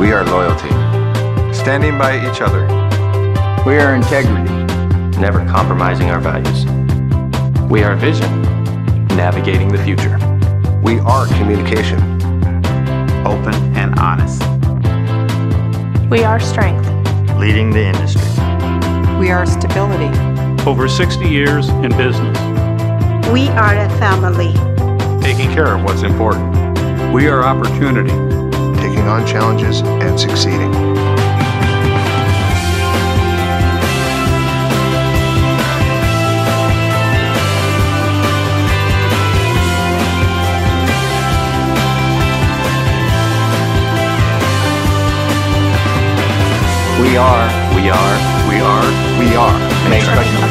We are loyalty. Standing by each other. We are integrity. Never compromising our values. We are vision. Navigating the future. We are communication. Open and honest. We are strength. Leading the industry. We are stability. Over 60 years in business. We are a family. Taking care of what's important. We are opportunity. Taking on challenges and succeeding. We are, We are, We are, we are an expression of